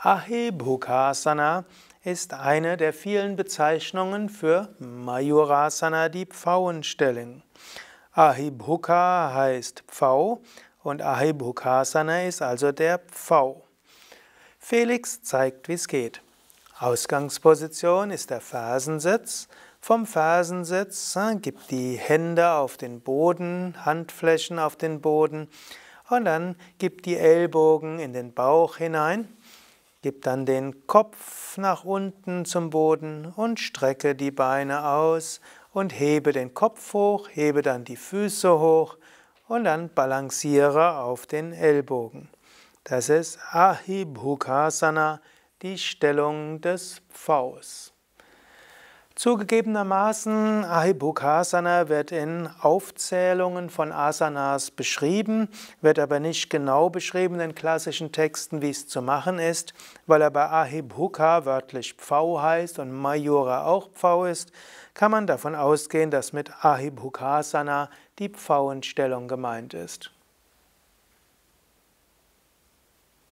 Ahibhukasana ist eine der vielen Bezeichnungen für Mayurasana, die Pfauenstellung. Ahibhuka heißt Pfau und Ahibhukasana ist also der Pfau. Felix zeigt, wie es geht. Ausgangsposition ist der Fersensitz. Vom Fersensitz äh, gibt die Hände auf den Boden, Handflächen auf den Boden und dann gibt die Ellbogen in den Bauch hinein. Gib dann den Kopf nach unten zum Boden und strecke die Beine aus und hebe den Kopf hoch, hebe dann die Füße hoch und dann balanciere auf den Ellbogen. Das ist Ahibhukasana, die Stellung des Pfaus. Zugegebenermaßen, Ahibhukasana wird in Aufzählungen von Asanas beschrieben, wird aber nicht genau beschrieben in klassischen Texten, wie es zu machen ist, weil er bei Ahibhuka wörtlich Pfau heißt und Mayura auch Pfau ist, kann man davon ausgehen, dass mit Ahibhukasana die Pfauenstellung gemeint ist.